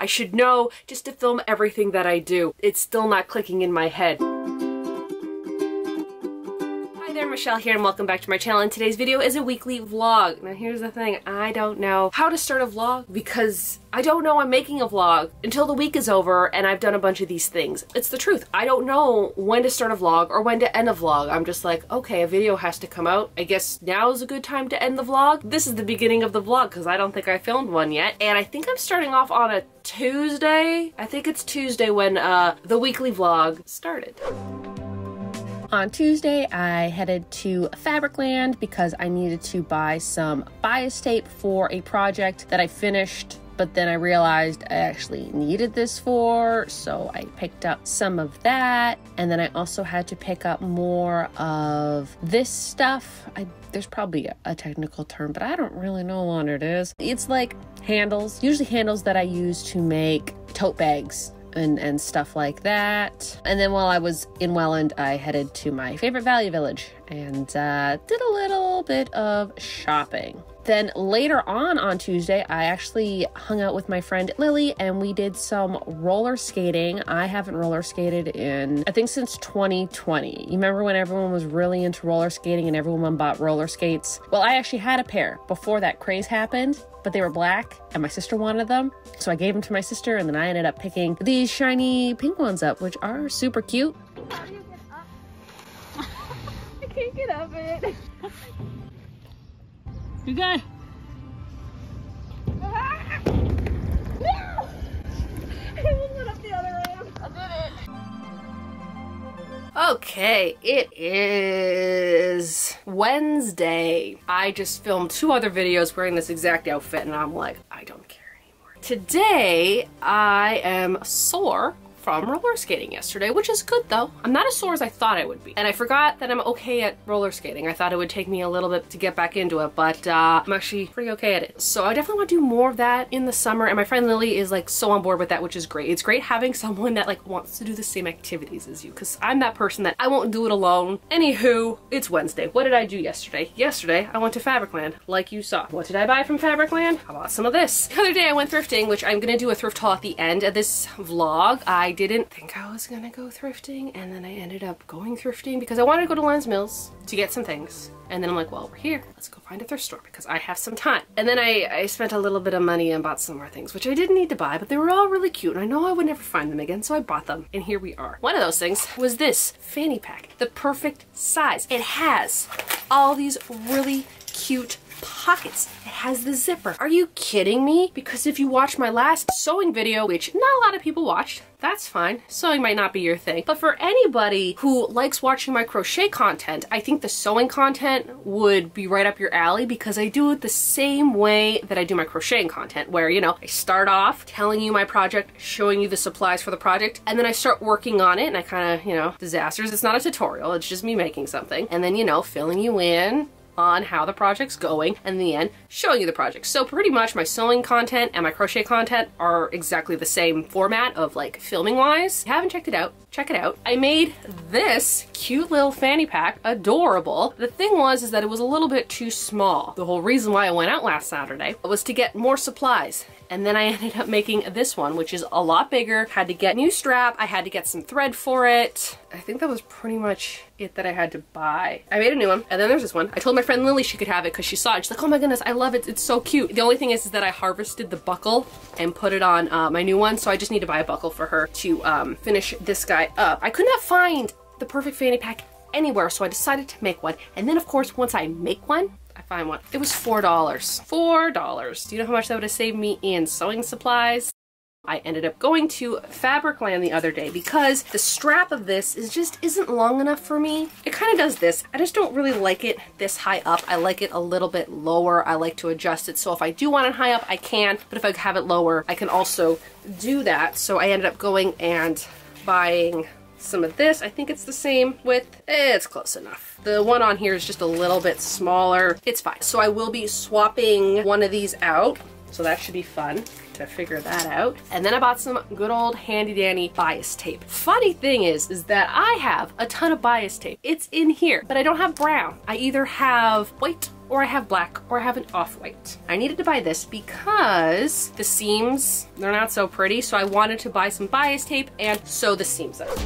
I should know just to film everything that I do. It's still not clicking in my head. Michelle here and welcome back to my channel and today's video is a weekly vlog. Now here's the thing, I don't know how to start a vlog because I don't know I'm making a vlog until the week is over and I've done a bunch of these things. It's the truth. I don't know when to start a vlog or when to end a vlog. I'm just like, okay, a video has to come out. I guess now is a good time to end the vlog. This is the beginning of the vlog because I don't think I filmed one yet. And I think I'm starting off on a Tuesday. I think it's Tuesday when uh, the weekly vlog started. On Tuesday, I headed to Fabricland because I needed to buy some bias tape for a project that I finished but then I realized I actually needed this for, so I picked up some of that. And then I also had to pick up more of this stuff. I, there's probably a, a technical term, but I don't really know what it is. It's like handles, usually handles that I use to make tote bags and, and stuff like that. And then while I was in Welland, I headed to my favorite value village and uh, did a little bit of shopping. Then later on on Tuesday, I actually hung out with my friend Lily and we did some roller skating. I haven't roller skated in, I think, since 2020. You remember when everyone was really into roller skating and everyone bought roller skates? Well, I actually had a pair before that craze happened but they were black and my sister wanted them. So I gave them to my sister and then I ended up picking these shiny pink ones up, which are super cute. I can't get up it. did it. Okay, it is Wednesday. I just filmed two other videos wearing this exact outfit and I'm like, I don't care anymore. Today, I am sore from roller skating yesterday, which is good though. I'm not as sore as I thought I would be. And I forgot that I'm okay at roller skating. I thought it would take me a little bit to get back into it, but uh, I'm actually pretty okay at it. So I definitely want to do more of that in the summer. And my friend Lily is like so on board with that, which is great. It's great having someone that like wants to do the same activities as you, because I'm that person that I won't do it alone. Anywho, it's Wednesday. What did I do yesterday? Yesterday, I went to Fabricland, like you saw. What did I buy from Fabricland? I bought some of this. The other day I went thrifting, which I'm gonna do a thrift haul at the end of this vlog. I didn't think I was gonna go thrifting and then I ended up going thrifting because I wanted to go to Lens Mills to get some things. And then I'm like, well, we're here. Let's go find a thrift store because I have some time. And then I, I spent a little bit of money and bought some more things, which I didn't need to buy, but they were all really cute. And I know I would never find them again, so I bought them. And here we are. One of those things was this fanny pack, the perfect size. It has all these really cute pockets. It has the zipper. Are you kidding me? Because if you watch my last sewing video, which not a lot of people watched, that's fine. Sewing might not be your thing. But for anybody who likes watching my crochet content, I think the sewing content would be right up your alley because I do it the same way that I do my crocheting content where, you know, I start off telling you my project, showing you the supplies for the project, and then I start working on it and I kind of, you know, disasters. It's not a tutorial, it's just me making something. And then, you know, filling you in, on how the project's going and in the end showing you the project. So pretty much my sewing content and my crochet content are exactly the same format of like filming wise. Haven't checked it out, check it out. I made this cute little fanny pack, adorable. The thing was is that it was a little bit too small. The whole reason why I went out last Saturday was to get more supplies and then I ended up making this one, which is a lot bigger. Had to get new strap. I had to get some thread for it. I think that was pretty much it that I had to buy. I made a new one. And then there's this one. I told my friend Lily she could have it because she saw it. She's like, oh my goodness, I love it. It's so cute. The only thing is, is that I harvested the buckle and put it on uh, my new one. So I just need to buy a buckle for her to um, finish this guy up. I could not find the perfect fanny pack anywhere. So I decided to make one. And then of course, once I make one, I find one. It was $4. $4. Do you know how much that would have saved me in sewing supplies? I ended up going to Fabricland the other day because the strap of this is just isn't long enough for me. It kind of does this. I just don't really like it this high up. I like it a little bit lower. I like to adjust it. So if I do want it high up, I can. But if I have it lower, I can also do that. So I ended up going and buying some of this. I think it's the same width. It's close enough. The one on here is just a little bit smaller. It's fine. So I will be swapping one of these out. So that should be fun to figure that out. And then I bought some good old handy dandy bias tape. Funny thing is, is that I have a ton of bias tape. It's in here, but I don't have brown. I either have white or I have black, or I have an off-white. I needed to buy this because the seams, they're not so pretty, so I wanted to buy some bias tape and sew the seams up.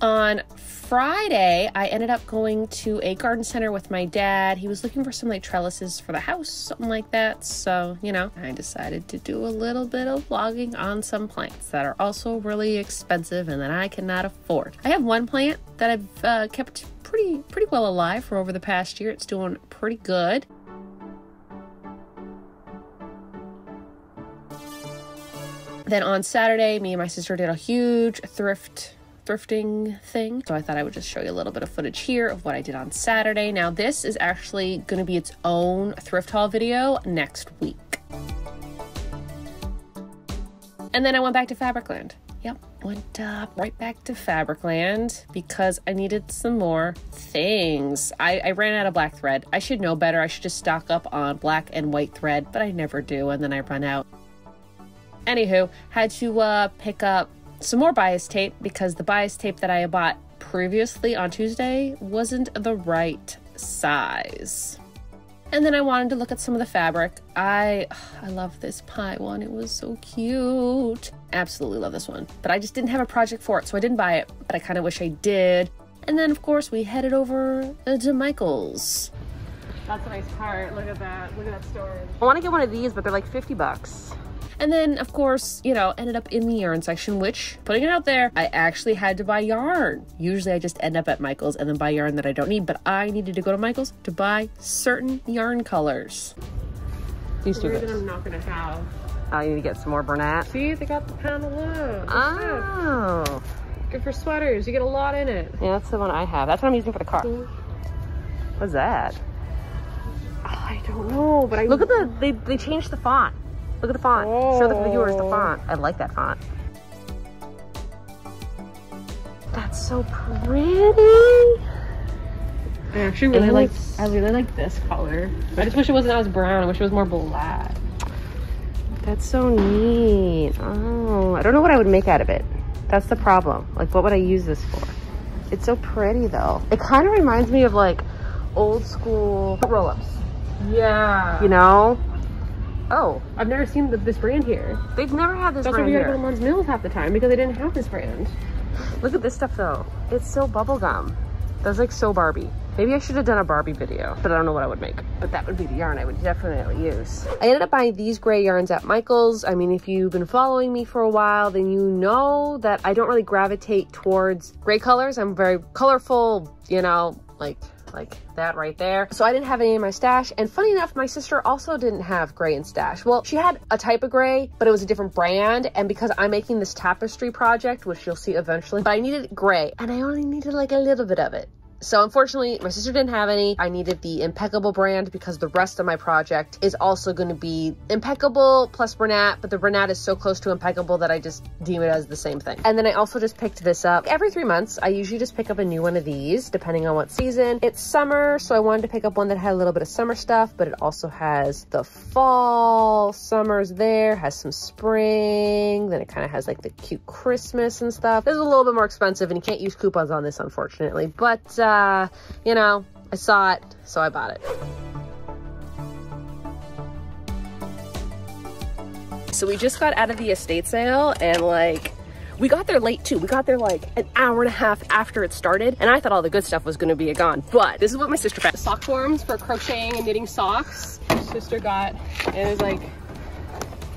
On Friday, I ended up going to a garden center with my dad. He was looking for some like trellises for the house, something like that. So, you know, I decided to do a little bit of vlogging on some plants that are also really expensive and that I cannot afford. I have one plant that I've uh, kept pretty pretty well alive for over the past year. It's doing pretty good. Then on Saturday, me and my sister did a huge thrift thrifting thing. So I thought I would just show you a little bit of footage here of what I did on Saturday. Now this is actually going to be its own thrift haul video next week. And then I went back to Fabricland. Yep, went uh, right back to Fabricland because I needed some more things. I, I ran out of black thread. I should know better. I should just stock up on black and white thread, but I never do, and then I run out. Anywho, had to uh, pick up some more bias tape because the bias tape that I bought previously on Tuesday wasn't the right size. And then I wanted to look at some of the fabric. I I love this pie one. It was so cute. Absolutely love this one. But I just didn't have a project for it, so I didn't buy it, but I kind of wish I did. And then of course we headed over uh, to Michael's. That's a nice part. Look at that. Look at that storage. I want to get one of these, but they're like 50 bucks. And then, of course, you know, ended up in the yarn section, which, putting it out there, I actually had to buy yarn. Usually I just end up at Michael's and then buy yarn that I don't need, but I needed to go to Michael's to buy certain yarn colors. These two The I'm not gonna have. Oh, I need to get some more Bernat. See, they got the pantaloon. Oh. Good for sweaters. You get a lot in it. Yeah, that's the one I have. That's what I'm using for the car. Mm-hmm. What's that? Oh, I don't know, but I Look at the, they, they changed the font. Look at the font. Show the viewers the oh. font. I like that font. That's so pretty. I actually really And like. I really like this color. I just wish it wasn't as brown. I wish it was more black. That's so neat. Oh, I don't know what I would make out of it. That's the problem. Like, what would I use this for? It's so pretty though. It kind of reminds me of like old school roll-ups, Yeah. you know? Oh, I've never seen the, this brand here. they've never had this brand. That's why we gotta go to. Mons Mills half the time because they didn't have this brand. Look at this stuff though. It's so bubblegum. That's like so Barbie. Maybe I should have done a Barbie video, but I don't know what I would make. But that would be the yarn I would definitely use. I ended up buying these gray yarns at Michael's. I mean, if you've been following me for a while, then you know that I don't really gravitate towards gray colors. I'm very colorful, you know, like like that right there. So I didn't have any in my stash. And funny enough, my sister also didn't have gray in stash. Well, she had a type of gray, but it was a different brand. And because I'm making this tapestry project, which you'll see eventually, but I needed gray and I only needed like a little bit of it. So unfortunately, my sister didn't have any. I needed the Impeccable brand because the rest of my project is also going to be Impeccable plus Bernat, but the Bernat is so close to Impeccable that I just deem it as the same thing. And then I also just picked this up. Every three months, I usually just pick up a new one of these, depending on what season. It's summer, so I wanted to pick up one that had a little bit of summer stuff, but it also has the fall, summer's there, has some spring, then it kind of has like the cute Christmas and stuff. This is a little bit more expensive and you can't use coupons on this, unfortunately, but uh, Uh, you know, I saw it, so I bought it. So we just got out of the estate sale and like we got there late too. We got there like an hour and a half after it started and I thought all the good stuff was gonna be gone. But this is what my sister found. Sock forms for crocheting and knitting socks. My sister got, and there's like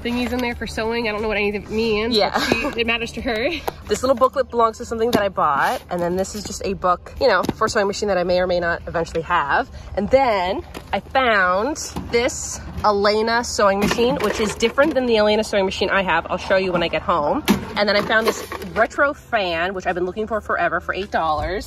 thingies in there for sewing. I don't know what any of it means. Yeah. But she, it matters to her. This little booklet belongs to something that I bought and then this is just a book, you know, for sewing machine that I may or may not eventually have. And then I found this Elna sewing machine, which is different than the Elna sewing machine I have. I'll show you when I get home. And then I found this retro fan, which I've been looking for forever for $8.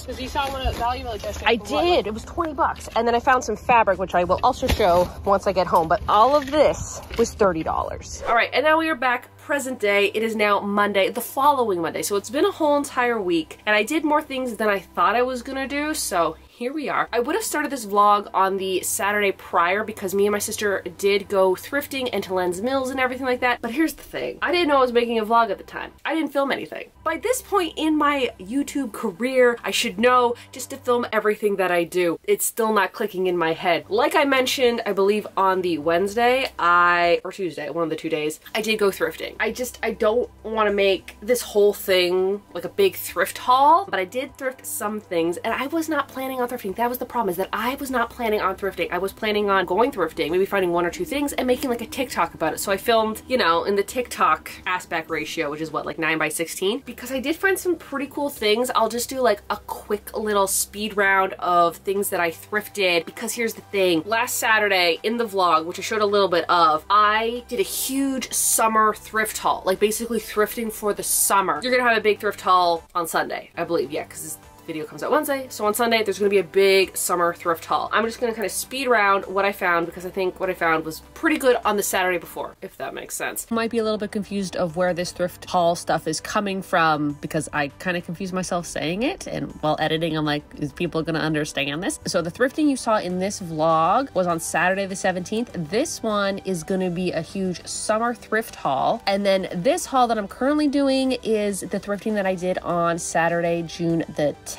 Because you saw one at Value this. I did. It was 20 bucks. And then I found some fabric, which I will also show once I get home. But all of this was $30. All right, and now we are back present day. It is now Monday, the following Monday. So it's been a whole entire week. And I did more things than I thought I was gonna do. So here we are. I would have started this vlog on the Saturday prior because me and my sister did go thrifting and to Lens Mills and everything like that. But here's the thing. I didn't know I was making a vlog at the time. I didn't film anything. By this point in my YouTube career, I should know just to film everything that I do. It's still not clicking in my head. Like I mentioned, I believe on the Wednesday, I, or Tuesday, one of the two days, I did go thrifting. I just, I don't want to make this whole thing like a big thrift haul, but I did thrift some things and I was not planning on thrifting. That was the problem is that I was not planning on thrifting. I was planning on going thrifting, maybe finding one or two things and making like a TikTok about it. So I filmed, you know, in the TikTok aspect ratio, which is what, like 9 by 16? Because I did find some pretty cool things. I'll just do like a quick little speed round of things that I thrifted because here's the thing. Last Saturday in the vlog, which I showed a little bit of, I did a huge summer thrift haul, like basically thrifting for the summer. You're gonna have a big thrift haul on Sunday, I believe, yeah, because video comes out Wednesday. So on Sunday, there's gonna be a big summer thrift haul. I'm just gonna kind of speed around what I found because I think what I found was pretty good on the Saturday before, if that makes sense. Might be a little bit confused of where this thrift haul stuff is coming from because I kind of confused myself saying it. And while editing, I'm like, is people gonna understand this? So the thrifting you saw in this vlog was on Saturday the 17th. This one is gonna be a huge summer thrift haul. And then this haul that I'm currently doing is the thrifting that I did on Saturday, June the 10th,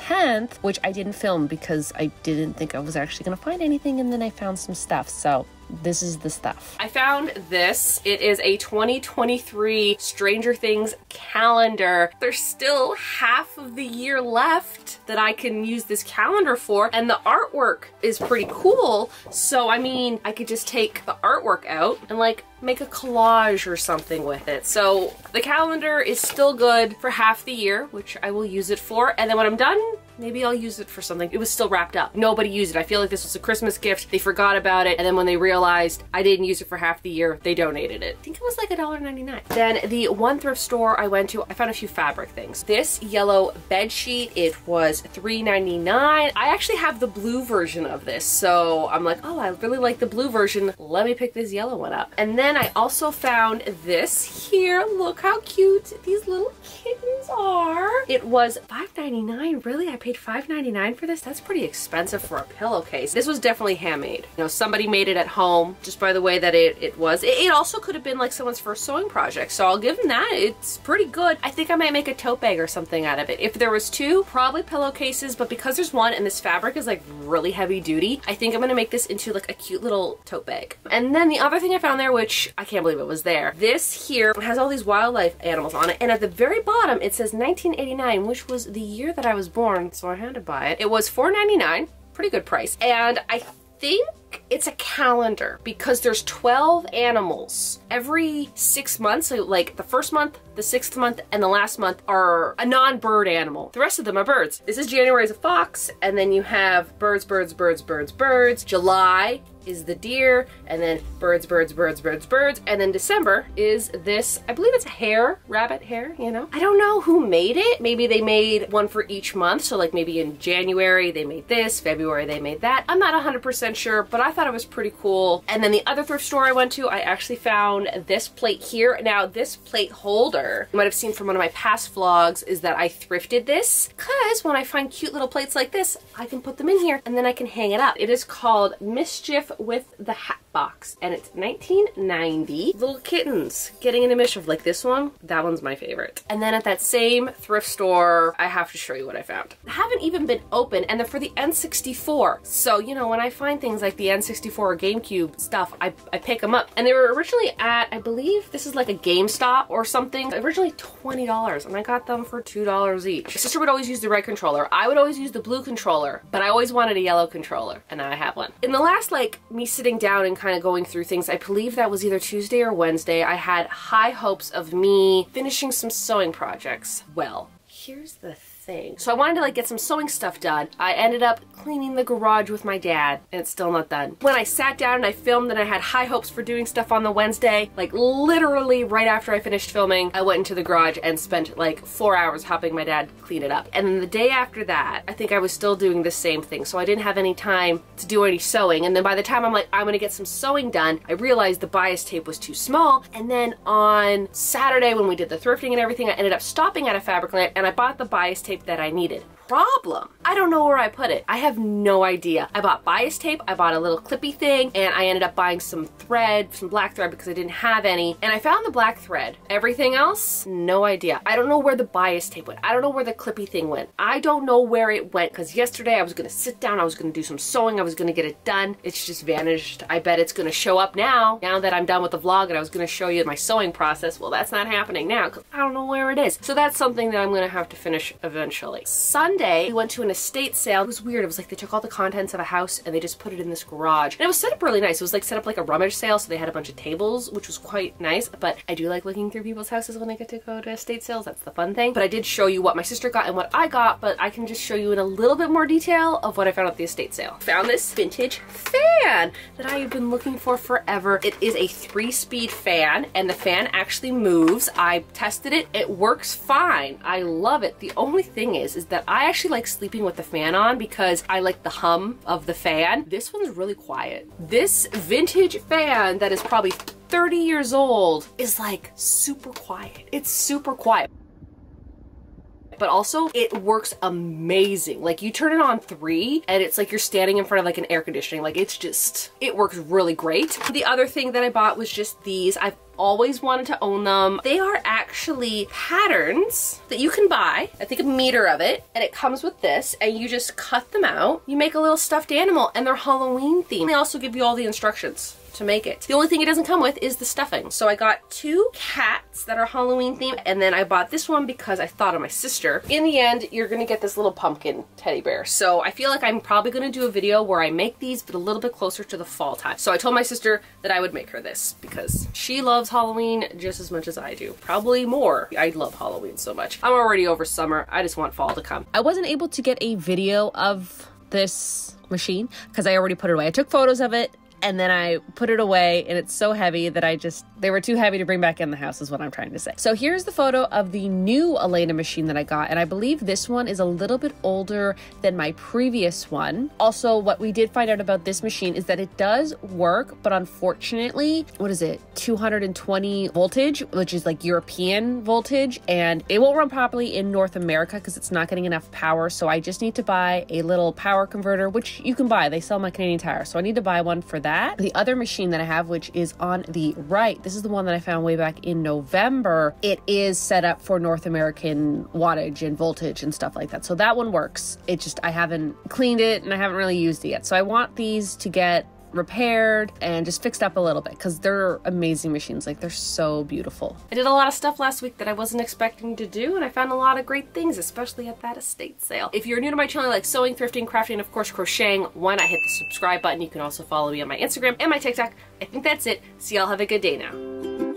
which I didn't film because I didn't think I was actually going to find anything and then I found some stuff. So this is the stuff. I found this. It is a 2023 Stranger Things calendar. There's still half of the year left that I can use this calendar for and the artwork is pretty cool. So I mean, I could just take the artwork out and like make a collage or something with it. So the calendar is still good for half the year, which I will use it for. And then when I'm done, maybe I'll use it for something. It was still wrapped up. Nobody used it. I feel like this was a Christmas gift. They forgot about it. And then when they realized I didn't use it for half the year, they donated it. I think it was like $1.99. Then the one thrift store I went to, I found a few fabric things. This yellow bed sheet, it was $3.99. I actually have the blue version of this. So I'm like, oh, I really like the blue version. Let me pick this yellow one up. And then I also found this here. Look how cute these little kittens are. It was $5.99. Really? I paid $5.99 for this? That's pretty expensive for a pillowcase. This was definitely handmade. You know, somebody made it at home just by the way that it, it was. It, it also could have been like someone's first sewing project. So I'll give them that. It's pretty good. I think I might make a tote bag or something out of it. If there was two, probably pillowcases, but because there's one and this fabric is like really heavy duty, I think I'm gonna make this into like a cute little tote bag. And then the other thing I found there, which I can't believe it was there, this here has all these wildlife animals on it. And at the very bottom, it says 1989, which was the year that I was born, so I had to buy it. It was $4.99, pretty good price. And I think it's a calendar because there's 12 animals. Every six months, so like the first month, the sixth month, and the last month are a non-bird animal. The rest of them are birds. This is January is a fox, and then you have birds, birds, birds, birds, birds. July is the deer, and then birds, birds, birds, birds, birds, and then December is this, I believe it's a hare, rabbit hare, you know? I don't know who made it. Maybe they made one for each month, so like maybe in January they made this, February they made that. I'm not 100% sure, but I thought it was pretty cool. And then the other thrift store I went to, I actually found this plate here. Now this plate holder, you might have seen from one of my past vlogs, is that I thrifted this, because when I find cute little plates like this, I can put them in here and then I can hang it up. It is called Mischief with the Hat Box and it's 1990. Little kittens getting in a mischief like this one. That one's my favorite. And then at that same thrift store, I have to show you what I found. I haven't even been open and they're for the N64. So, you know, when I find things like the N64 or GameCube stuff, I, I pick them up. And they were originally at, I believe this is like a GameStop or something, originally $20 and I got them for $2 each. My sister would always use the red controller. I would always use the blue controller, but I always wanted a yellow controller and now I have one. In the last like me sitting down and kind of going through things, I believe that was either Tuesday or Wednesday, I had high hopes of me finishing some sewing projects. Well, here's the thing. So I wanted to like get some sewing stuff done. I ended up cleaning the garage with my dad and it's still not done. When I sat down and I filmed and I had high hopes for doing stuff on the Wednesday, like literally right after I finished filming, I went into the garage and spent like four hours helping my dad clean it up. And then the day after that, I think I was still doing the same thing. So I didn't have any time to do any sewing. And then by the time I'm like, I'm gonna get some sewing done, I realized the bias tape was too small. And then on Saturday when we did the thrifting and everything, I ended up stopping at a Fabricland and I bought the bias tape that I needed. problem. I don't know where I put it. I have no idea. I bought bias tape, I bought a little clippy thing, and I ended up buying some thread, some black thread because I didn't have any, and I found the black thread. Everything else, no idea. I don't know where the bias tape went. I don't know where the clippy thing went. I don't know where it went because yesterday I was gonna sit down, I was gonna do some sewing, I was gonna get it done. It's just vanished. I bet it's gonna show up now, now that I'm done with the vlog and I was gonna show you my sewing process. Well, that's not happening now because I don't know where it is. So that's something that I'm gonna have to finish eventually. Sunday, we went to an estate sale. It was weird. It was like they took all the contents of a house and they just put it in this garage. And it was set up really nice. It was like set up like a rummage sale, so they had a bunch of tables, which was quite nice. But I do like looking through people's houses when I get to go to estate sales. That's the fun thing. But I did show you what my sister got and what I got, but I can just show you in a little bit more detail of what I found at the estate sale. Found this vintage fan that I have been looking for forever. It is a three-speed fan and the fan actually moves. I tested it. It works fine. I love it. The only thing is, is that I actually like sleeping with the fan on because I like the hum of the fan. This one's really quiet. This vintage fan that is probably 30 years old is like super quiet. It's super quiet but also it works amazing. Like you turn it on three and it's like you're standing in front of like an air conditioning. Like it's just, it works really great. The other thing that I bought was just these. I've always wanted to own them. They are actually patterns that you can buy. I think a meter of it and it comes with this and you just cut them out. You make a little stuffed animal and they're Halloween themed. They also give you all the instructions to make it. The only thing it doesn't come with is the stuffing. So I got two cats that are Halloween themed and then I bought this one because I thought of my sister. In the end, you're gonna get this little pumpkin teddy bear. So I feel like I'm probably gonna do a video where I make these but a little bit closer to the fall time. So I told my sister that I would make her this because she loves Halloween just as much as I do. Probably more. I love Halloween so much. I'm already over summer. I just want fall to come. I wasn't able to get a video of this machine because I already put it away. I took photos of it and then I put it away and it's so heavy that I just they were too heavy to bring back in the house is what I'm trying to say. So here's the photo of the new Elna machine that I got and I believe this one is a little bit older than my previous one. Also what we did find out about this machine is that it does work but unfortunately what is it 220 voltage which is like European voltage and it won't run properly in North America because it's not getting enough power so I just need to buy a little power converter which you can buy they sell my Canadian Tire so I need to buy one for that. The other machine that I have, which is on the right, this is the one that I found way back in November. It is set up for North American wattage and voltage and stuff like that. So that one works. It just, I haven't cleaned it and I haven't really used it yet. So I want these to get repaired and just fixed up a little bit because they're amazing machines. Like they're so beautiful. I did a lot of stuff last week that I wasn't expecting to do and I found a lot of great things, especially at that estate sale. If you're new to my channel, like sewing, thrifting, crafting, and of course crocheting, why not hit the subscribe button? You can also follow me on my Instagram and my TikTok. I think that's it. See y'all have a good day now.